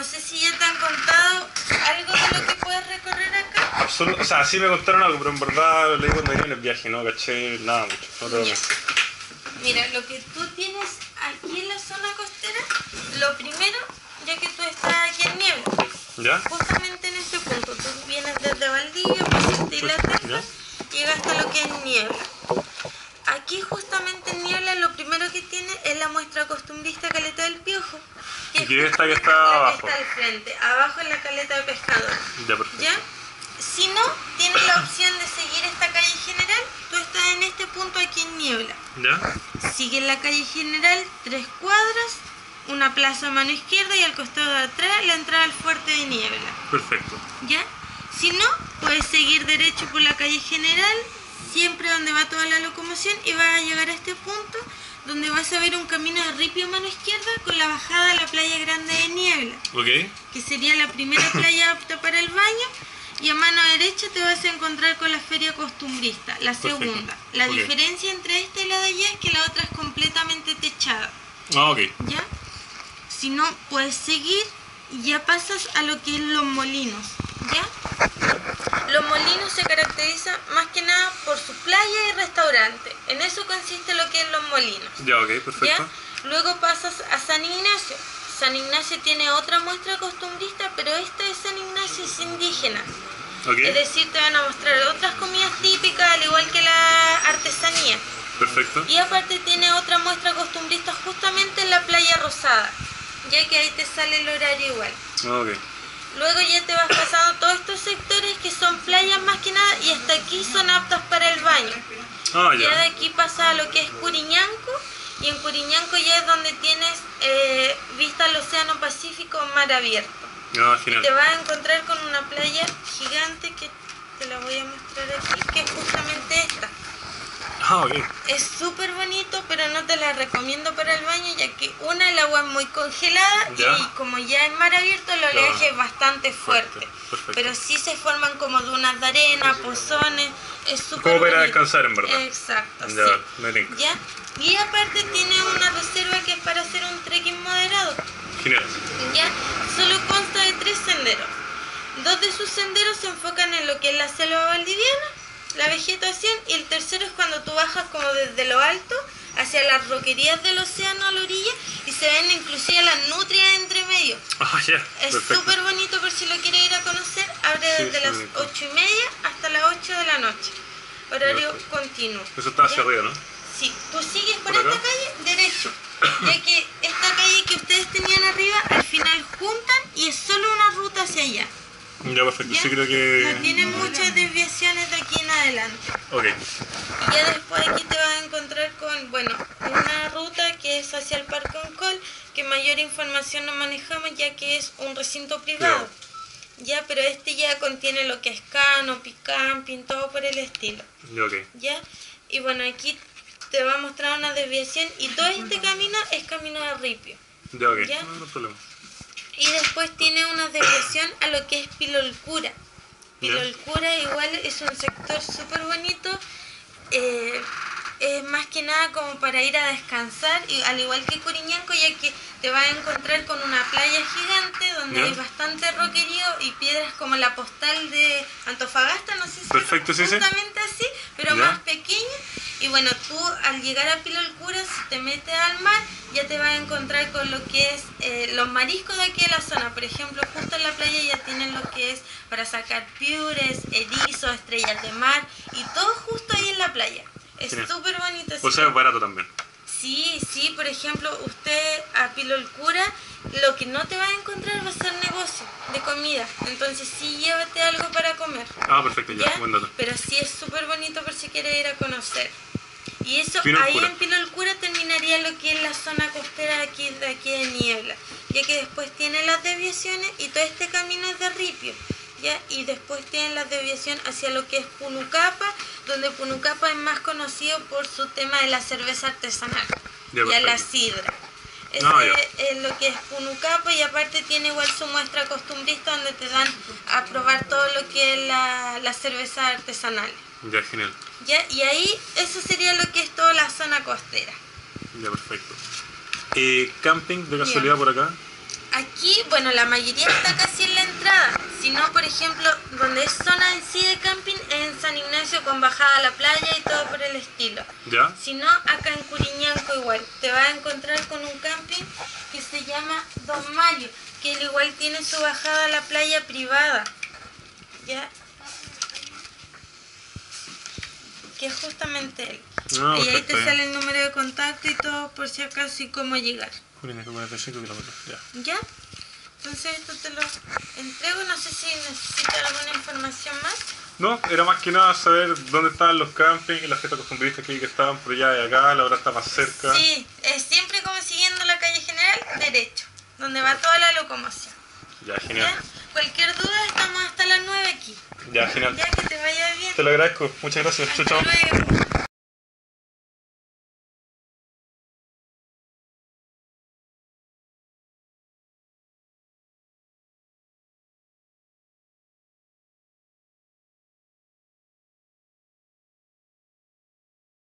no sé si ya te han contado algo de lo que puedes recorrer acá. Absoluto, o sea, sí me contaron algo, pero en verdad leí cuando venía en el viaje, no caché nada mucho. No. Mira, lo que tú tienes aquí en la zona costera, lo primero, ya que tú estás aquí en niebla, ¿Ya? justamente en este punto, tú vienes desde Valdivia, pasaste y la Teja, ¿Ya? llegaste a lo que es niebla. Aquí justamente en niebla lo primero que tiene es la muestra costumbrista caleta del piojo. Y que es esta que está la abajo. que está al frente, abajo en la caleta de pescador. Ya, perfecto. ¿Ya? Si no, tienes la opción de seguir esta calle general, tú estás en este punto aquí en niebla. ¿Ya? Sigue la calle general, tres cuadras, una plaza a mano izquierda y al costado de atrás la entrada al fuerte de niebla. Perfecto. ¿Ya? Si no, puedes seguir derecho por la calle general, siempre donde va toda la locomoción y vas a llegar a este punto donde vas a ver un camino de ripio a mano izquierda con la bajada a la playa grande de niebla, que sería la primera playa apta para el baño. Y a mano derecha te vas a encontrar con la feria costumbrista, la Perfecto. segunda. La diferencia entre esta y la de allá es que la otra es completamente techada. Ah, ok. ¿Ya? Si no, puedes seguir y ya pasas a lo que es los molinos. ¿Ya? Los molinos se caracterizan más que nada por su playa y restaurante. En eso consiste lo que es los molinos. Ya, ok, ¿Ya? perfecto. Luego pasas a San Ignacio. San Ignacio tiene otra muestra costumbrista, pero esta de San Ignacio es indígena. Ok, Es decir, te van a mostrar otras comidas típicas, al igual que la artesanía. perfecto. Y aparte tiene otra muestra costumbrista justamente en la playa Rosada, ya que ahí te sale el horario igual. Ah, ok. Luego ya te vas pasando todos estos sectores que son playas más que nada y hasta aquí son aptas para el baño. Ah, Ya de aquí pasa a lo que es Curiñanco y en Curiñanco ya es donde tienes eh, vista al Océano Pacífico mar abierto. Ah, Y te vas a encontrar con una playa gigante que te la voy a mostrar aquí, que es justamente esta. Ah, ok. Es súper bonito, pero no te la recomiendo para el baño, ya que una, el agua es muy congelada Ya. y como ya es mar abierto, el oleaje es bastante fuerte. Fuerte. Pero sí se forman como dunas de arena, pozones, es súper Como para descansar, en verdad. Exacto, Ya, sí. me tinca. ¿Ya? Y aparte tiene una reserva que es para hacer un trekking moderado. Genial. ¿Ya? Solo consta de tres senderos. Dos de sus senderos se enfocan en lo que es la selva valdiviana, la vegetación, y el tercero es cuando tú bajas como desde lo alto hacia las roquerías del océano a la orilla y se ven inclusive las nutrias entre medio. Ah, ya. Es súper bonito por si lo quieres ir a conocer. Abre Sí, desde las ocho y media 8 de la noche. Horario continuo. Eso está hacia arriba, ¿no? Sí, tú sigues por, ¿Por esta acá? calle derecho, ya que esta calle que ustedes tenían arriba al final juntan y es solo una ruta hacia allá. Ya, perfecto. ¿ya? Sí, creo No que. tiene muchas desviaciones de aquí en adelante. Ok. Y ya después aquí te vas a encontrar con, bueno, una ruta que es hacia el Parque Oncol, que mayor información no manejamos ya que es un recinto privado. Ya, pero este ya contiene lo que es canopy, camping, todo por el estilo. Ya. Y bueno, aquí te va a mostrar una desviación y todo este camino es camino de ripio. Ya. ¿Ya? No, no problema. Y después tiene una desviación a lo que es Pilolcura. Pilolcura igual es un sector súper bonito, eh, es más que nada como para ir a descansar, y al igual que Curiñanco, ya que te vas a encontrar con una playa donde Ya. hay bastante roquerío y piedras como la postal de Antofagasta, no sé si Perfecto, es sí, sí. justamente así, pero Ya. más pequeña. Y bueno, tú al llegar a Pilolcura, si te metes al mar, ya te vas a encontrar con lo que es eh, los mariscos de aquí de la zona. Por ejemplo, justo en la playa ya tienen lo que es para sacar piures, erizos, estrellas de mar y todo justo ahí en la playa. Es súper bonito. O sea, es barato también. Sí, sí, por ejemplo, usted a Pilolcura lo que no te va a encontrar va a ser negocio de comida. Entonces sí, llévate algo para comer. Ah, perfecto, ya. ¿ya? Buen dato. Pero sí es súper bonito por si quiere ir a conocer. Y eso, ahí en Pilolcura terminaría lo que es la zona costera de aquí, de aquí de Niebla. Ya que después tiene las desviaciones y todo este camino es de ripio. ¿ya? Y después tienen la desviación hacia lo que es Punucapa, donde Punucapa es más conocido por su tema de la cerveza artesanal. Ya, y a la sidra. Ese es lo que es Punucapa y aparte tiene igual su muestra costumbrista donde te dan a probar todo lo que es la, la cerveza artesanal. Ya, genial. ¿Ya? Y ahí eso sería lo que es toda la zona costera. Ya, perfecto. Eh, camping de casualidad por acá. Aquí, bueno, la mayoría está casi en la entrada. Si no, por ejemplo, donde es zona en sí de camping, es en San Ignacio con bajada a la playa y todo por el estilo. ¿Ya? Si no, acá en Curiñanco igual, te vas a encontrar con un camping que se llama Don Mario, que él igual tiene su bajada a la playa privada. ¿Ya? Que es justamente él. No, y ahí te sale el número de contacto y todo por si acaso y cómo llegar. Curiña, como 45 kilómetros, ya. ¿Ya? Entonces esto te lo entrego, no sé si necesitas alguna información más. No, era más que nada saber dónde estaban los campings y las fiestas costumbristas que, que estaban por allá y acá, la hora está más cerca. Sí, es siempre como siguiendo la calle general, derecho, donde va toda la locomoción. Ya, genial. ¿Ya? Cualquier duda, estamos hasta las 9 aquí. Ya, genial. Ya que te vaya bien. Te lo agradezco. Muchas gracias. Hasta chao. luego.